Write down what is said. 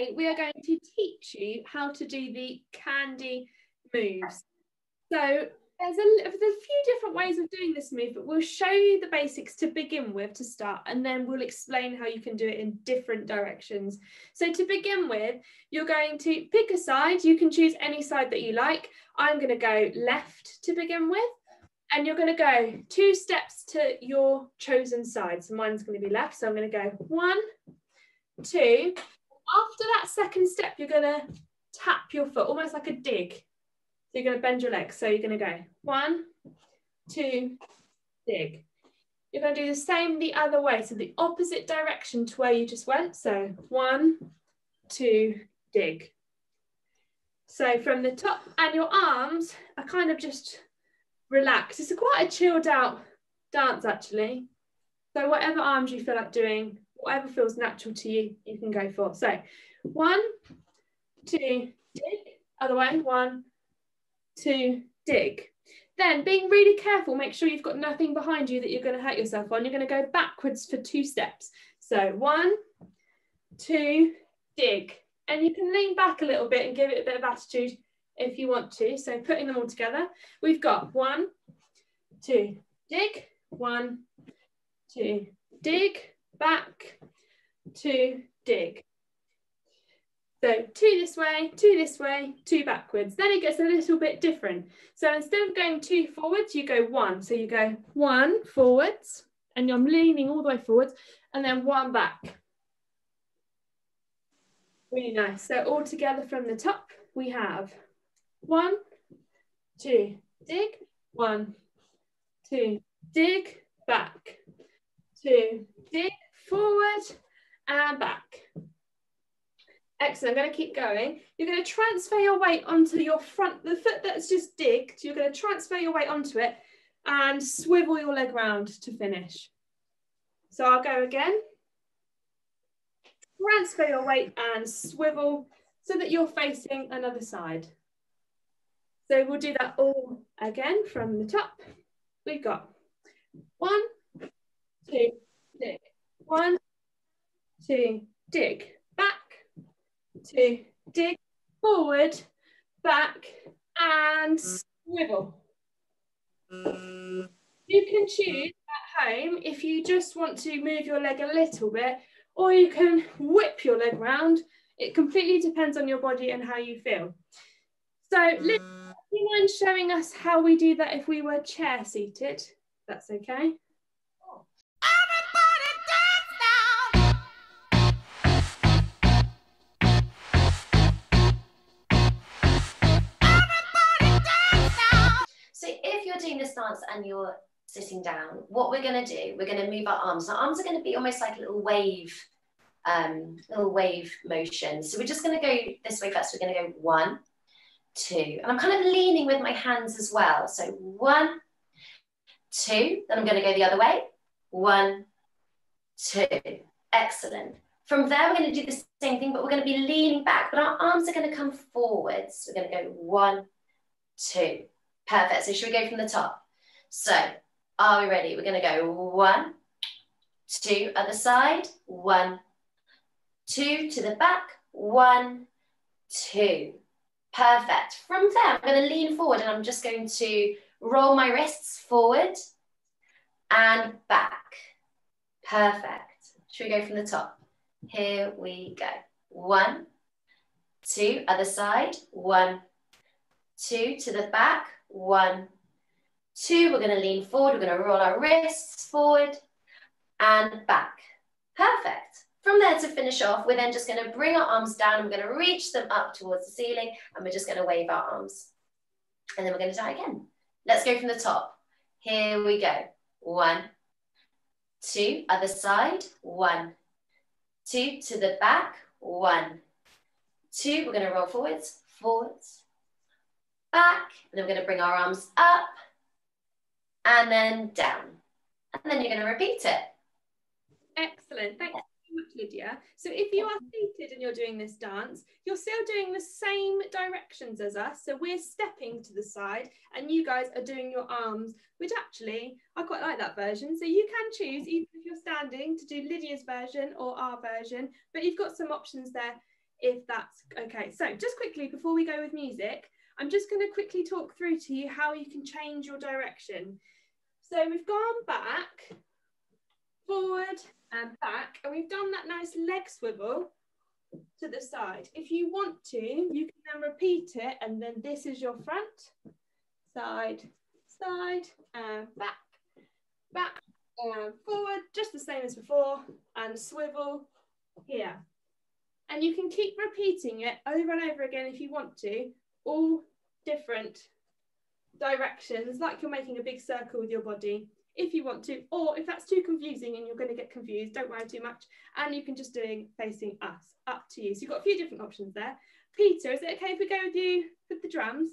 today we are going to teach you how to do the candy moves. So there's a, there's a few different ways of doing this move, but we'll show you the basics to begin with to start, and then we'll explain how you can do it in different directions. So to begin with, you're going to pick a side. You can choose any side that you like. I'm going to go left to begin with, and you're going to go two steps to your chosen side. So mine's going to be left. So I'm going to go one, two. After that second step, you're going to tap your foot, almost like a dig. So you're going to bend your legs. So you're going to go one, two, dig. You're going to do the same the other way. So the opposite direction to where you just went. So one, two, dig. So from the top and your arms are kind of just relaxed. It's a quite a chilled out dance actually. So whatever arms you feel like doing, whatever feels natural to you, you can go for. So one, two, dig. Other way, one, two, dig. Then being really careful, make sure you've got nothing behind you that you're going to hurt yourself on. You're going to go backwards for two steps. So one, two, dig. And you can lean back a little bit and give it a bit of attitude if you want to. So putting them all together, we've got one, two, dig, one, two, dig, back, two, dig. So two this way, two this way, two backwards. Then it gets a little bit different. So instead of going two forwards, you go one. So you go one forwards, and I'm leaning all the way forwards, and then one back. Really nice. So all together from the top, we have one, two, dig, one, two, dig, back, two, dig, forward, and back. Excellent, I'm going to keep going. You're going to transfer your weight onto your front, the foot that's just digged, you're going to transfer your weight onto it and swivel your leg round to finish. So I'll go again. Transfer your weight and swivel so that you're facing another side. So we'll do that all again from the top. We've got one, two, one, two, dig, back, two, dig forward, back, and swivel. You can choose at home if you just want to move your leg a little bit, or you can whip your leg round. It completely depends on your body and how you feel. So, Liz, do you mind showing us how we do that if we were chair seated? That's okay. And you're sitting down, what we're going to do, we're going to move our arms. Our arms are going to be almost like a little wave, um, little wave motion. So we're just going to go this way first. We're going to go one, two, and I'm kind of leaning with my hands as well. So one, two, then I'm going to go the other way. One, two, excellent. From there, we're going to do the same thing, but we're going to be leaning back, but our arms are going to come forwards. We're going to go one, two, Perfect. So should we go from the top? So are we ready? We're going to go one, two, other side, one, two, to the back, one, two. Perfect. From there, I'm going to lean forward and I'm just going to roll my wrists forward and back. Perfect. Should we go from the top? Here we go. One, two, other side, one, two, to the back, one, two. We're going to lean forward. We're going to roll our wrists forward and back. Perfect. From there to finish off, we're then just going to bring our arms down. And we're going to reach them up towards the ceiling and we're just going to wave our arms. And then we're going to die again. Let's go from the top. Here we go. One, two, other side. One, two, to the back. One, two. We're going to roll forwards, forwards, back, and then we're going to bring our arms up and then down. And then you're going to repeat it. Excellent. Thank you so much, Lydia. So if you are seated and you're doing this dance, you're still doing the same directions as us. So we're stepping to the side and you guys are doing your arms, which actually, I quite like that version. So you can choose, even if you're standing, to do Lydia's version or our version, but you've got some options there if that's okay. So just quickly before we go with music, I'm just going to quickly talk through to you how you can change your direction. So we've gone back, forward and back, and we've done that nice leg swivel to the side. If you want to, you can then repeat it, and then this is your front, side, side, and back, back, and forward, just the same as before, and swivel here. And you can keep repeating it over and over again if you want to, all different directions, like you're making a big circle with your body if you want to, or if that's too confusing and you're going to get confused, don't worry too much. And you can just do facing us, up to you. So you've got a few different options there. Peter, is it okay if we go with you with the drums?